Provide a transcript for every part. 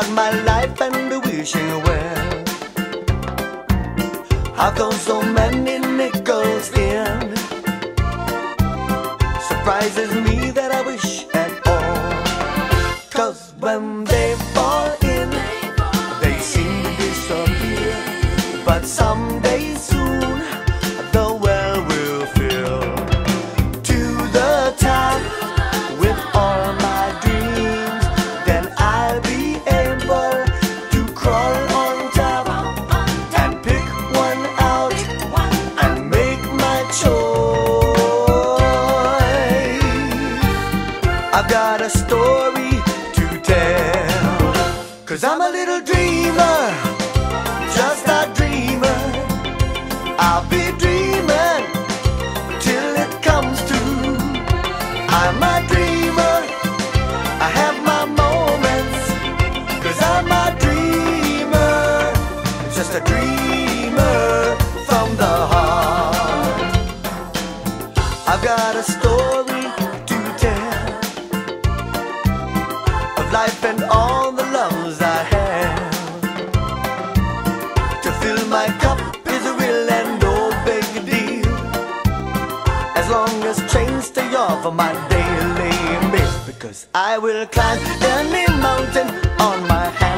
about my life and the wishing well. How come so many nickels in? Surprises me that I wish at all. Cause when they fall in, they seem to disappear. But someday I've got a story to tell. Cause I'm a little dreamer, just a dreamer. I'll be dreaming my cup is a real and no big deal. As long as trains stay off of my daily. Because I will climb any mountain on my hands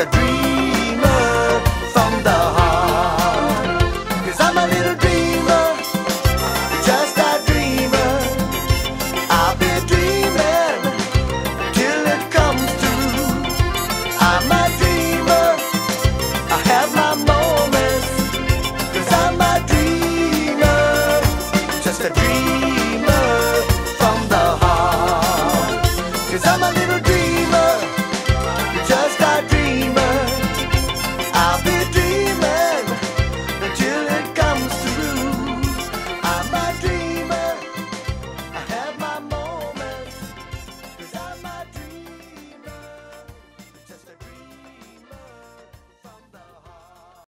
a dreamer from the heart. Cause I'm a little dreamer, just a dreamer. I'll be dreaming till it comes true. I'm a dreamer, I have my moments, cause I'm a dreamer, just a dreamer.